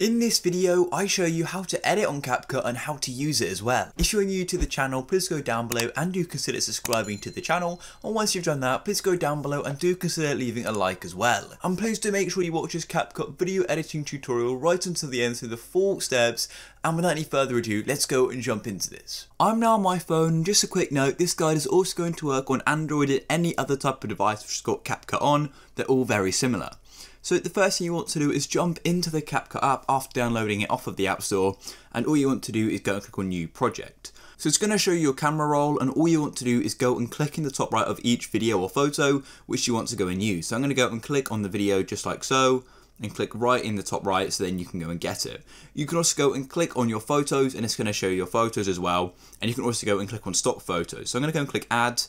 In this video, I show you how to edit on CapCut and how to use it as well. If you're new to the channel, please go down below and do consider subscribing to the channel. And once you've done that, please go down below and do consider leaving a like as well. And please do make sure you watch this CapCut video editing tutorial right until the end through the full steps. And without any further ado, let's go and jump into this. I'm now on my phone, just a quick note, this guide is also going to work on Android and any other type of device which has got CapCut on, they're all very similar. So the first thing you want to do is jump into the CapCut app after downloading it off of the App Store and all you want to do is go and click on New Project. So it's going to show you your camera roll and all you want to do is go and click in the top right of each video or photo which you want to go and use. So I'm going to go and click on the video just like so and click right in the top right so then you can go and get it. You can also go and click on your photos and it's going to show your photos as well and you can also go and click on stock photos. So I'm going to go and click add.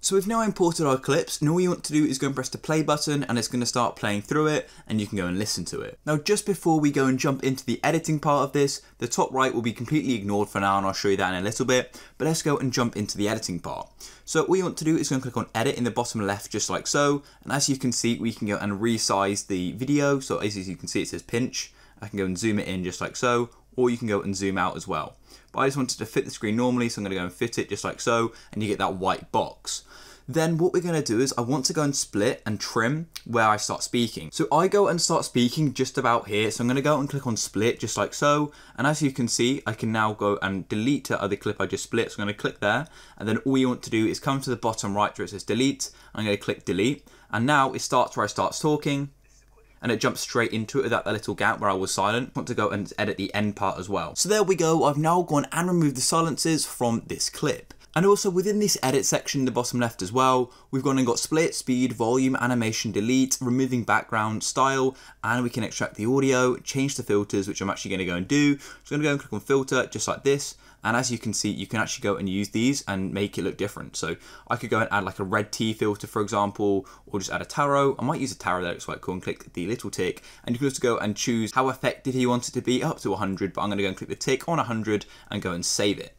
So we've now imported our clips and all you want to do is go and press the play button and it's going to start playing through it and you can go and listen to it. Now just before we go and jump into the editing part of this, the top right will be completely ignored for now and I'll show you that in a little bit, but let's go and jump into the editing part. So all you want to do is go and click on edit in the bottom left just like so and as you can see we can go and resize the video so as you can see it says pinch I can go and zoom it in just like so or you can go and zoom out as well but I just wanted to fit the screen normally so I'm going to go and fit it just like so and you get that white box then what we're going to do is I want to go and split and trim where I start speaking. So I go and start speaking just about here. So I'm going to go and click on split just like so. And as you can see, I can now go and delete the other clip I just split. So I'm going to click there. And then all you want to do is come to the bottom right where it says delete. I'm going to click delete. And now it starts where I start talking and it jumps straight into it without that little gap where I was silent. I want to go and edit the end part as well. So there we go, I've now gone and removed the silences from this clip. And also within this edit section in the bottom left as well, we've gone and got split, speed, volume, animation, delete, removing background, style, and we can extract the audio, change the filters, which I'm actually going to go and do. So I'm going to go and click on filter just like this. And as you can see, you can actually go and use these and make it look different. So I could go and add like a red tea filter, for example, or just add a taro. I might use a taro that looks quite cool and click the little tick. And you can also go and choose how effective you want it to be up to 100, but I'm going to go and click the tick on 100 and go and save it.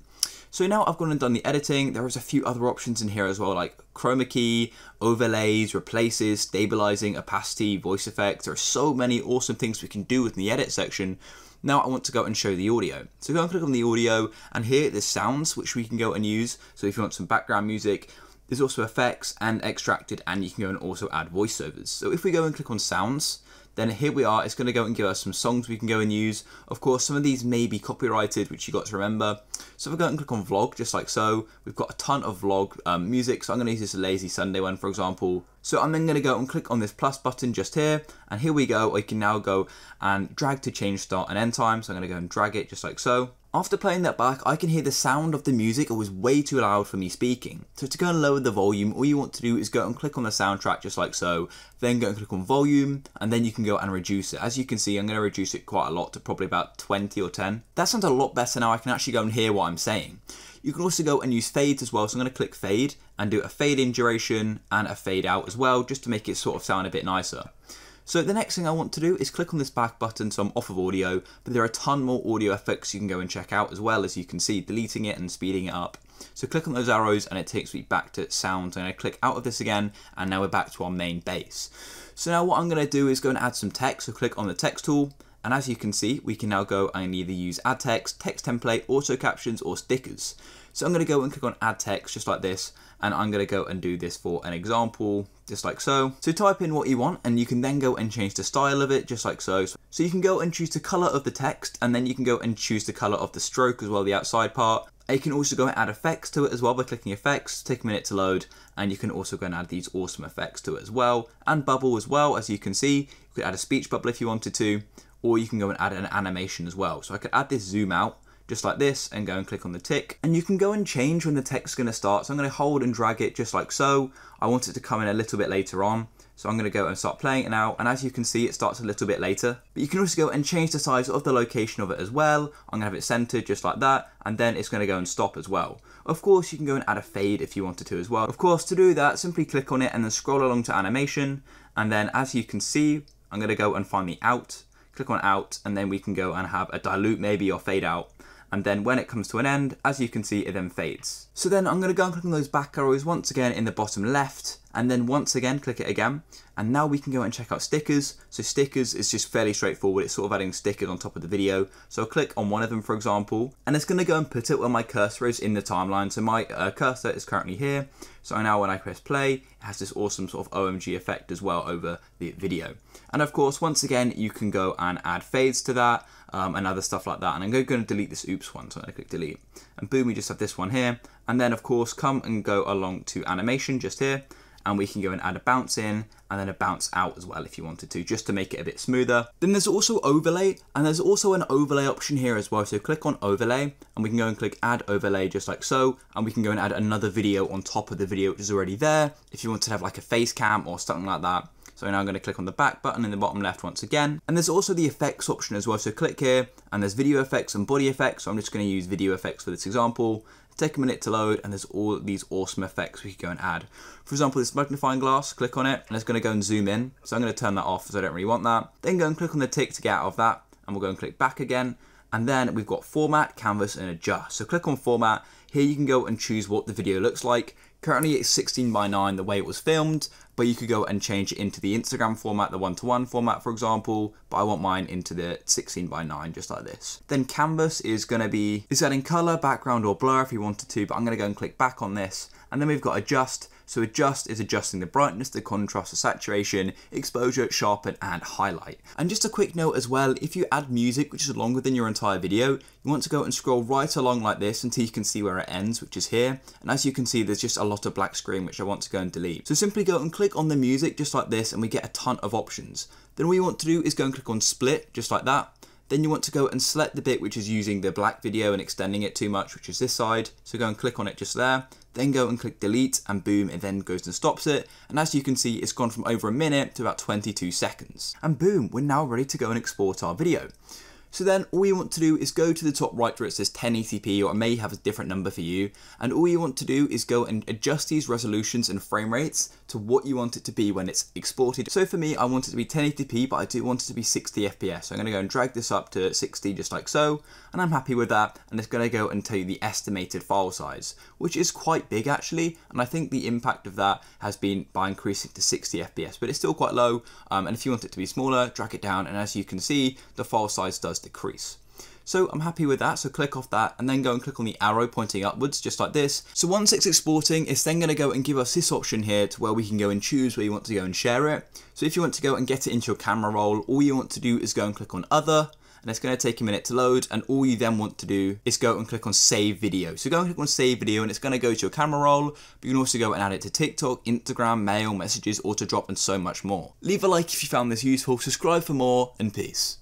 So now I've gone and done the editing, there is a few other options in here as well, like chroma key, overlays, replaces, stabilizing, opacity, voice effects. There are so many awesome things we can do within the edit section. Now I want to go and show the audio. So go and click on the audio and here there's sounds which we can go and use. So if you want some background music, there's also effects and extracted and you can go and also add voiceovers. So if we go and click on sounds, then here we are, it's going to go and give us some songs we can go and use. Of course, some of these may be copyrighted, which you got to remember. So if I go and click on vlog, just like so, we've got a ton of vlog um, music. So I'm going to use this Lazy Sunday one, for example. So I'm then going to go and click on this plus button just here. And here we go, I can now go and drag to change start and end time. So I'm going to go and drag it just like so. After playing that back, I can hear the sound of the music. It was way too loud for me speaking. So to go and lower the volume, all you want to do is go and click on the soundtrack just like so, then go and click on volume, and then you can go and reduce it. As you can see, I'm going to reduce it quite a lot to probably about 20 or 10. That sounds a lot better now. I can actually go and hear what I'm saying. You can also go and use fades as well. So I'm going to click fade and do a fade in duration and a fade out as well, just to make it sort of sound a bit nicer. So the next thing I want to do is click on this back button so I'm off of audio, but there are a ton more audio effects you can go and check out as well as you can see, deleting it and speeding it up. So click on those arrows and it takes me back to sound and I click out of this again and now we're back to our main base. So now what I'm going to do is go and add some text, so click on the text tool and as you can see we can now go and either use add text, text template, auto captions or stickers. So I'm going to go and click on add text just like this and I'm going to go and do this for an example just like so. So type in what you want and you can then go and change the style of it just like so. So you can go and choose the color of the text and then you can go and choose the color of the stroke as well, the outside part. You can also go and add effects to it as well by clicking effects, take a minute to load, and you can also go and add these awesome effects to it as well. And bubble as well, as you can see, you could add a speech bubble if you wanted to, or you can go and add an animation as well. So I could add this zoom out, just like this and go and click on the tick. And you can go and change when the text is going to start. So I'm going to hold and drag it just like so. I want it to come in a little bit later on. So I'm going to go and start playing it now. And as you can see, it starts a little bit later. But you can also go and change the size of the location of it as well. I'm going to have it centered just like that. And then it's going to go and stop as well. Of course, you can go and add a fade if you wanted to as well. Of course, to do that, simply click on it and then scroll along to animation. And then as you can see, I'm going to go and find the out. Click on out and then we can go and have a dilute maybe or fade out and then when it comes to an end, as you can see, it then fades. So then I'm going to go and click on those back arrows once again in the bottom left, and then once again click it again. And now we can go and check out stickers. So stickers is just fairly straightforward. It's sort of adding stickers on top of the video. So I'll click on one of them for example and it's going to go and put it where my cursor is in the timeline. So my uh, cursor is currently here. So now when I press play it has this awesome sort of OMG effect as well over the video. And of course once again you can go and add fades to that um, and other stuff like that. And I'm going to delete this oops one. So I click delete. And boom we just have this one here. And then of course come and go along to animation just here and we can go and add a bounce in and then a bounce out as well if you wanted to, just to make it a bit smoother. Then there's also overlay, and there's also an overlay option here as well. So click on overlay, and we can go and click add overlay just like so, and we can go and add another video on top of the video which is already there. If you want to have like a face cam or something like that, so now I'm going to click on the back button in the bottom left once again. And there's also the effects option as well. So click here and there's video effects and body effects. So I'm just going to use video effects for this example. Take a minute to load and there's all these awesome effects we can go and add. For example, this magnifying glass, click on it and it's going to go and zoom in. So I'm going to turn that off because I don't really want that. Then go and click on the tick to get out of that and we'll go and click back again. And then we've got format, canvas and adjust. So click on format. Here you can go and choose what the video looks like. Currently it's 16 by 9 the way it was filmed, but you could go and change it into the Instagram format, the one-to-one -one format for example, but I want mine into the 16 by 9 just like this. Then canvas is going to be, is adding color, background or blur if you wanted to, but I'm going to go and click back on this. And then we've got adjust, so adjust is adjusting the brightness, the contrast, the saturation, exposure, sharpen, and highlight. And just a quick note as well, if you add music which is longer than your entire video, you want to go and scroll right along like this until you can see where it ends, which is here. And as you can see, there's just a lot of black screen which I want to go and delete. So simply go and click on the music just like this and we get a ton of options. Then what you want to do is go and click on split just like that. Then you want to go and select the bit which is using the black video and extending it too much, which is this side. So go and click on it just there. Then go and click delete and boom, it then goes and stops it. And as you can see, it's gone from over a minute to about 22 seconds. And boom, we're now ready to go and export our video. So then all you want to do is go to the top right where it says 1080p or it may have a different number for you. And all you want to do is go and adjust these resolutions and frame rates to what you want it to be when it's exported. So for me, I want it to be 1080p, but I do want it to be 60 FPS. So I'm going to go and drag this up to 60 just like so. And I'm happy with that. And it's going to go and tell you the estimated file size, which is quite big actually. And I think the impact of that has been by increasing to 60 FPS, but it's still quite low. Um, and if you want it to be smaller, drag it down. And as you can see, the file size does decrease. So I'm happy with that, so click off that and then go and click on the arrow pointing upwards, just like this. So once it's exporting, it's then gonna go and give us this option here to where we can go and choose where you want to go and share it. So if you want to go and get it into your camera roll, all you want to do is go and click on other, and it's going to take a minute to load and all you then want to do is go and click on save video. So go and click on save video and it's going to go to your camera roll but you can also go and add it to TikTok, Instagram, mail, messages, auto drop and so much more. Leave a like if you found this useful, subscribe for more and peace.